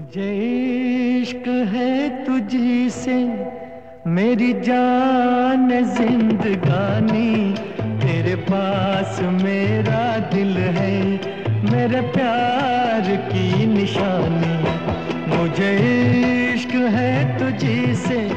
मुझे इश्क है तुझी से मेरी जान जिंदगानी। तेरे पास मेरा दिल है, मेरे प्यार की निशानी। मुझे इश्क है तुझी से